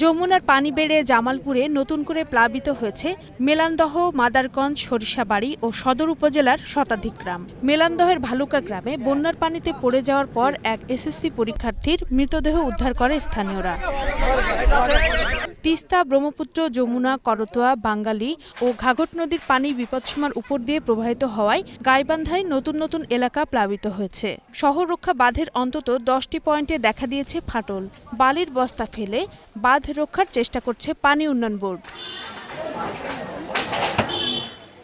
যমুনার পানি বেড়ে জামালপুরে নতুন করে প্লাবিত হয়েছে মেলান্দহ, মাদারগঞ্জ, সরিষাবাড়ি ও সদর উপজেলার শতাধিক গ্রাম। মেলান্দহের ভালুকা গ্রামে বন্যার পানিতে পড়ে যাওয়ার পর এক এসএসসি পরীক্ষার্থীর মৃতদেহ উদ্ধার করে স্থানীয়রা। তিস্তা, ব্রহ্মপুত্র, যমুনা, করতোয়া বাঙ্গালী ও ঘাঘট নদীর পানি বিপদসীমার উপর দিয়ে প্রবাহিত হওয়ায় গাইবান্ধায় নতুন নতুন এলাকা প্লাবিত হয়েছে। শহর রক্ষা বাঁধের অন্তত দশটি পয়েন্টে দেখা দিয়েছে ফাটল। বালির বস্তা ফেলে বাঁধ রক্ষার চেষ্টা করছে পানি উন্নয়ন বোর্ড।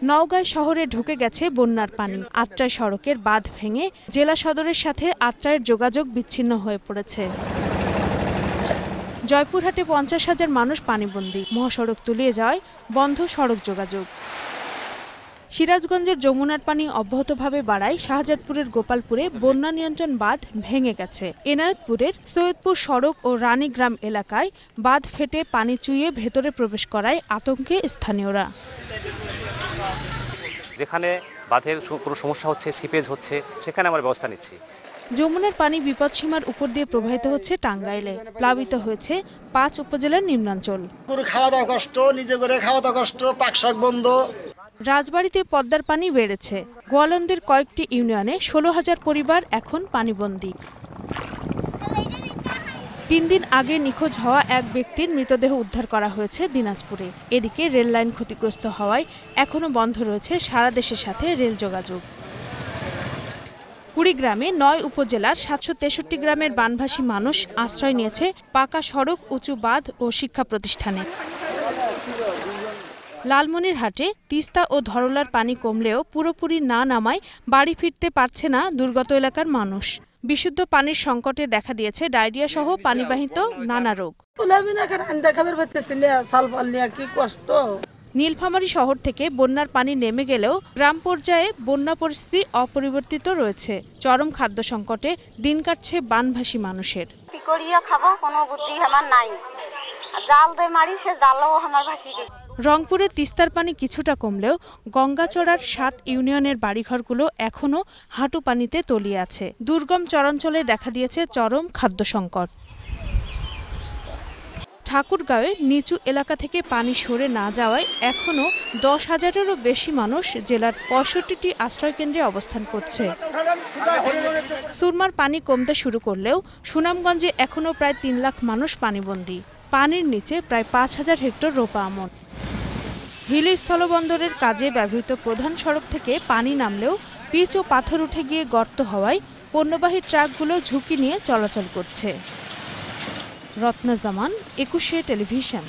নওগাঁ শহরে ঢুকে গেছে বন্যার পানি। আত্রাই সড়কের বাঁধ ভেঙে জেলা সদরের সাথে আত্রায়ের যোগাযোগ বিচ্ছিন্ন হয়ে পড়েছে। জয়পুরহাটে পঞ্চাশ হাজার মানুষ পানিবন্দী। মহাসড়ক তলিয়ে যাওয়ায় বন্ধ সড়ক যোগাযোগ। সিরাজগঞ্জের যমুনার পানি অব্যাহতভাবে বাড়ায় শাহজাদপুরের গোপালপুরে বন্যা নিয়ন্ত্রণ বাঁধ ভেঙে গেছে। এনায়েতপুরের সৈয়দপুর সড়ক ও রানীগ্রাম এলাকায় বাঁধ ফেটে পানি চুইয়ে ভেতরে প্রবেশ করায় আতঙ্কে স্থানীয়রা। যেখানে বাঁধের কোনো সমস্যা হচ্ছে সিপেজ হচ্ছে, সেখানে আমরা ব্যবস্থা নিচ্ছি। যমুনার পানি বিপদসীমার উপর দিয়ে প্রবাহিত হচ্ছে টাঙ্গাইলে। প্লাবিত হয়েছে পাঁচ উপজেলার নিম্নাঞ্চল। খাওয়া দাওয়া কষ্ট নিজে করে খাওয়া দাওয়া কষ্ট পাক শাক বন্ধ। রাজবাড়িতে পদ্মার পানি বেড়েছে। গোয়ালন্দের কয়েকটি ইউনিয়নে ষোলো হাজার পরিবার এখন পানিবন্দী। তিন দিন আগে নিখোঁজ হওয়া এক ব্যক্তির মৃতদেহ উদ্ধার করা হয়েছে দিনাজপুরে। এদিকে রেল লাইন ক্ষতিগ্রস্ত হওয়ায় এখনও বন্ধ রয়েছে সারা দেশের সাথে রেল যোগাযোগ। কুড়িগ্রামে নয় উপজেলার সাতশো তেষট্টি গ্রামের বানভাসী মানুষ আশ্রয় নিয়েছে পাকা সড়ক, উঁচু বাঁধ ও শিক্ষা প্রতিষ্ঠানে। লালমনিরহাটে তিস্তা ও ধরলার পানি কমলেও পুরোপুরি না নামায় বাড়ি ফিরতে পারছে না দুর্গত এলাকার মানুষ। বিশুদ্ধ পানির সংকটে দেখা দিয়েছে ডায়রিয়া সহ পানিবাহিত নানা রোগ। কি কষ্ট। নীলফামারী শহর থেকে বন্যার পানি নেমে গেলেও গ্রাম পর্যায়ে বন্যা পরিস্থিতি অপরিবর্তিত রয়েছে। চরম খাদ্য সংকটে দিন কাটছে বানভাসী মানুষের। কি করিয়া খাব? কোনো বুদ্ধি আমার নাই। জাল দিয়ে মারি সে জালও আমার ভাসি গেছে রংপুরে তিস্তার পানি কিছুটা কমলেও গঙ্গাচড়ার সাত ইউনিয়নের বাড়িঘরগুলো এখনও হাঁটু পানিতে তলিয়ে আছে। দুর্গম চরাঞ্চলে দেখা দিয়েছে চরম খাদ্য সংকট। ঠাকুরগাঁওয়ে নিচু এলাকা থেকে পানি সরে না যাওয়ায় এখনও দশ হাজারেরও বেশি মানুষ জেলার পঁয়ষট্টিটি আশ্রয়কেন্দ্রে অবস্থান করছে। সুরমার পানি কমতে শুরু করলেও সুনামগঞ্জে এখনও প্রায় তিন লাখ মানুষ পানিবন্দী। পানির নিচে প্রায় পাঁচ হাজার হেক্টর রোপা আমন। হিলি স্থলবন্দরের কাজে ব্যবহৃত প্রধান সড়ক থেকে পানি নামলেও পিচ ও পাথর উঠে গিয়ে গর্ত হওয়ায় পণ্যবাহী ট্রাকগুলো ঝুঁকি নিয়ে চলাচল করছে। রত্না জামান একুশে টেলিভিশন।